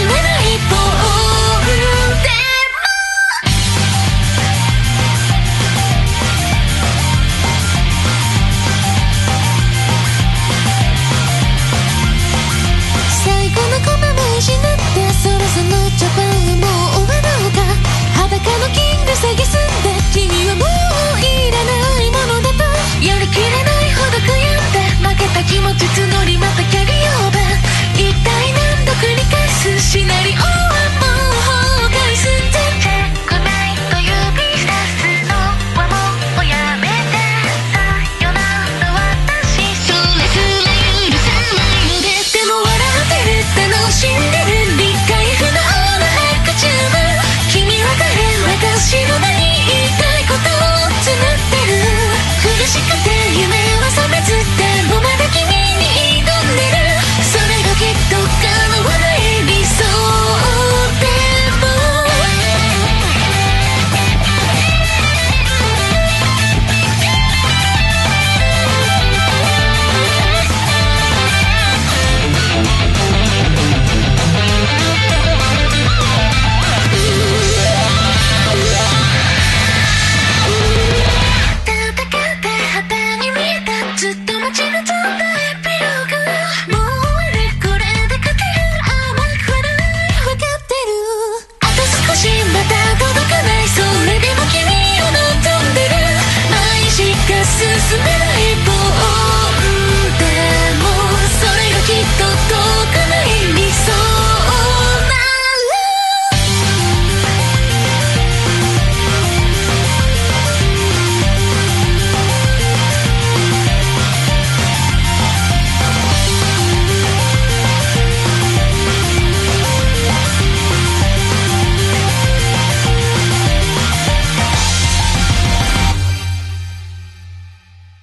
She